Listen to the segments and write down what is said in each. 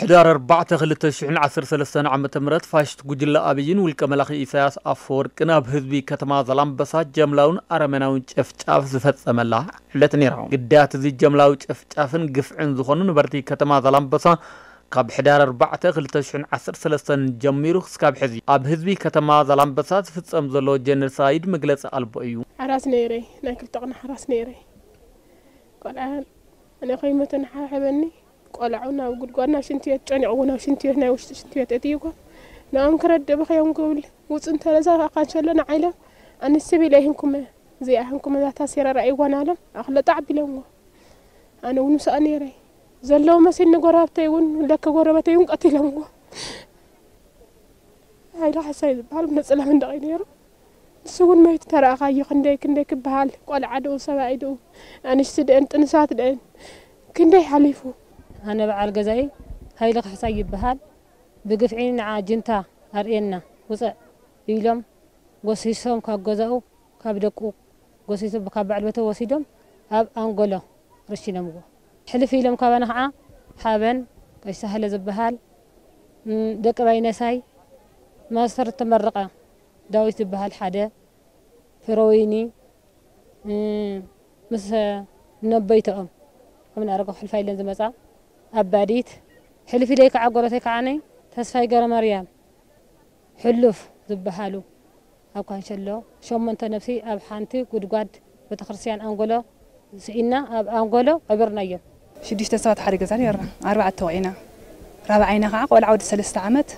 ሕዳር 4 2013 ዓ ም ፋሽት ጉጅለ ኣብይን ውልቀ መላኺ ኢሳያስ ኣፈወርቂ ናብ ህዝቢ ከተማ ዘላምበሳ ጀምላውን ኣረመናውን ጨፍጫፍ ዝፈጸመላ ዕለት ነይራ ግዳያት እዚ ጀምላዊ ጨፍጫፍን ግፍዕን ዝኾኑ ንበርቲ ከተማ ዘላምበሳ ካብ ሕዳር 4 2013 ጀሚሩ ክሳብ ሕዚ ኣብ ህዝቢ ከተማ ዘላምበሳ ዝፍጸም ዘሎ ጀኖሳይድ መግለፂ ኣልቦ እዩ ሓራስ ነይረ ናይ ክልተ ቕና ሓራስ ነይረ ቆልዓ ኣነ ኮይመተን ሓበኒ قلعونا وقول قلنا شنتي تاني عونا وشنتي هنا وش شنتي تديكو نعم كرد بخي نقول وصنت لزا قان شلا نعيلا أن السبي لهمكم زي أهمكم إذا تسير رأي وانا لهم أخلا تعب لهم أنا ونسا أني رأي زلوا مسين قرابتي ون لك قرابتي ون قتلهم هاي راح سيد بحال من سلام من دقي سوون ما يتترى أخي خندي كندي كبحال قال عدو سبعيدو أنا شسد أنت نسات دين كندي حليفو أنا بعال جزاي هاي لك حسي بهال بقفعين عاجنتا أرينا وصع يلوم وسيسهم كجزاو كبدكو وسيسهم كبعلبته وسيدم أب أنقله رشينا مو حلف يلوم كابن حا حابن كيسهل زبهال دك بين ساي ما صرت تمرقة داوي تبهال حدا فرويني مس نبيتهم من أرقى حلفاي لنزمزع ኣባዲት ሕልፊ ለይ ከዓ ጎረተይ ከዓነይ ተስፋይ ገረ መርያም ሕሉፍ ዝበሃሉ ኣብ ካንሸሎ ሸሞንተ ነፍሲ ኣብ ሓንቲ ጉድጓድ ቤተ ክርስቲያን ኣንጎሎ ስኢና ኣብ ኣንጎሎ ዕብርናዮም ሽዱሽተ ሰባት ሓደ ገዛ ነርና ኣርባዕተ ወቂና ራብዓይና ከዓ ቆልዓ ወዲ ሰለስተ ዓመት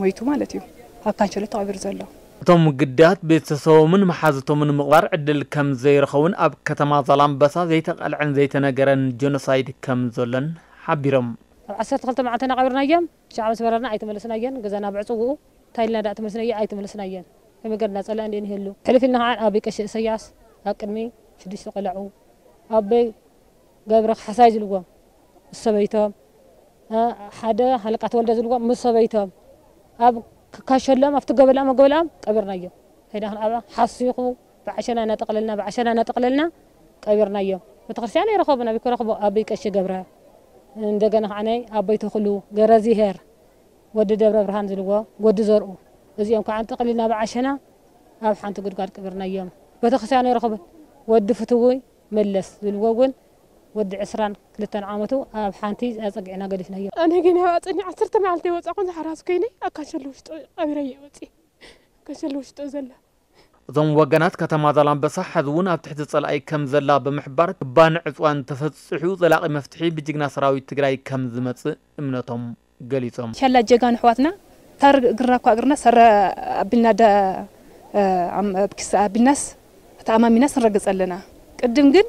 ሞይቱ ማለት እዩ ኣብ ካንሸሎ ተቐቢሩ ዘሎ እቶም ምግዳት ቤተሰቦምን መሓዝቶምን ምቕባር ዕድል ከም ዘይረኸውን ኣብ ከተማ ዛላምበሳ ዘይተቐልዐን ዘይተነገረን ጀኖሳይድ ከም ዘሎን حبرم عسرت قلت معتنا قبرنا يم شعب سبرنا عيت ملسنا يم جزنا بعصوه تايلنا دعت ملسنا يم عيت ملسنا يم هم قرنا صلا عندي نهلو تلف النهار أبي كش سياس أكرمي شديش قلعو أبي قبر حساج لقوا السبيتام حدا حلقة ولد لقوا مسبيتام أب كاشر لهم أفتو قبل أم قبل أم قبرنا يم هنا هن أبا حسيقو بعشان أنا تقللنا بعشان أنا تقللنا قبرنا أنا متخرسيان يرخبنا بيكون رخبو أبي كش قبره እንደገና ከዓነይ ኣቦይቶ ክልው ገረዚ ሄር ወዲ ደብረ ብርሃን ዝልዎ ወዲ ዘርኡ እዚኦም ከዓ ንጠቕሊል ናብ ዓሸና ኣብ ሓንቲ ጉድጓድ ቅብርናዮም ቤተክርስትያን ይረኽብ ወዲ ፍትውይ መለስ ዝልዎ እውን ወዲ 22 ዓመቱ ኣብ ሓንቲ ኣፀጊዕና ገዲፍናዮ ኣነ ግን ኣብ ኣፀኒ 1 መዓልተ ይወፃኹን ዝሓራሱ ኮይነ ኣብ ካንሸሎ ውሽጦ ኣቢረየ ወፂ ካንሸሎ ውሽጦ ዘላ ظن وجنات كتما ظلام بصحة ذون أبتحت الصلاة كم ذلا بمحبر بان عطوان تفتح ذلاق مفتحي بجنا سراوي تجري كم ذمت منتهم قليتهم إن شاء الله جيجان حواتنا تر جرناك وأجرنا سر بلنا دا عم بكس بالناس تعامل الناس الرجس لنا قدم جن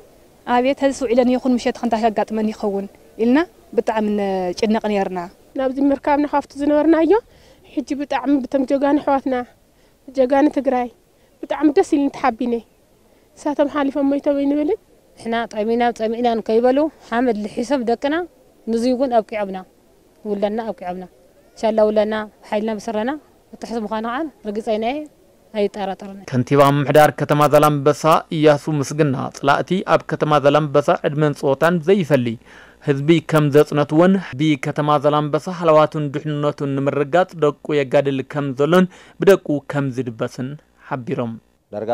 عبيت هذا سو إلنا يخون مشيت خن تهلك قط من يخون إلنا بتعم جنا قنيرنا نبدي مركبنا خافت زنورنا يو حجي بتعم بتم جيجان حواتنا جيجان تجري ብጣዕሚ ደስ ኢሉ ንትሓቢነ ንሳቶም ሓሊፎም ሞይቶም ኣይንብልን ንሕና ጠሚና ፀሚእና ንከይበሉ ሓመድ ዝሒሶም ደቅና ንዙይ እውን ኣብቂዖምና ውለና ኣብቂዖምና ሻላ ውለና ሓይልና መሰረና ብትሕዝ ምዃኑ ከዓ ርግፀይና እየ ኣይጠራጠርነ ከንቲባ ምምሕዳር ከተማ ዛላምበሳ እያሱ ምስግና ፅላእቲ ኣብ ከተማ ዛላምበሳ ዕድመን ፆታን ዘይፈሊ ህዝቢ ከም ዘፅነት እውን ብከተማ ዛላምበሳ ሃለዋቱን ድሕንነቱን ንምርጋፅ ደቁ የጋድል ከም ዘሎን ብደቁ ከም ዝድበስን ሓቢሮም ዳርጋ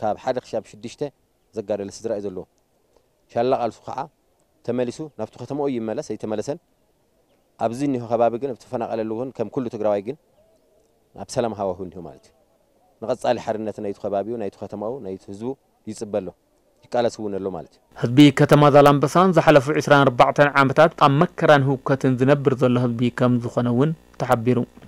ካብ ሓደ ክሻብ ሽዱሽተ ዘጋደለ ስድራ እዩ ዘለዎ ሻላ ቃልሱ ከዓ ተመሊሱ ናብቲ ከተማኡ ይመለስ ኣይተመለሰን ኣብዚ እኒሆ ከባቢ ግን ኣብ ተፈናቀለሉ እውን ከም ኩሉ ትግራዋይ ግን ኣብ ሰላም ሃዋህው እኒሆ ማለት እዩ ንቐጻሊ ሓድነት ናይቱ ከባቢኡ ናይቱ ከተማኡ ናይቱ ህዝቡ ይፅበሎ ይቃለስ እውን ኣሎ ማለት እዩ ህዝቢ ከተማ ዛላምበሳን ዝሓለፉ 24 ዓመታት ኣብ መከራን ህውከትን ዝነብር ዘሎ ህዝቢ ከም ዝኾነ እውን ተሓቢሩ